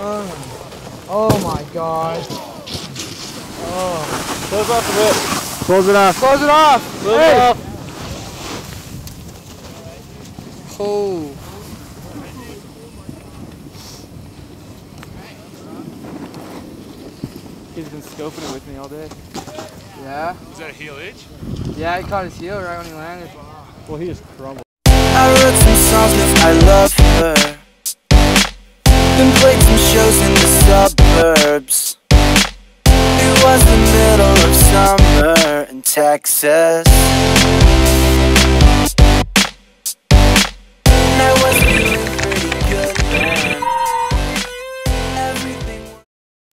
Oh. Oh god. Oh. Close off the whip. Close it off. Close it off! Close hey! it off. Oh. He's been scoping it with me all day. Yeah? Is that a heel itch? Yeah, he caught his heel right when he landed. Well, he just crumbled. I wrote some songs cause I love her Then played suburbs. It was the middle of summer in Texas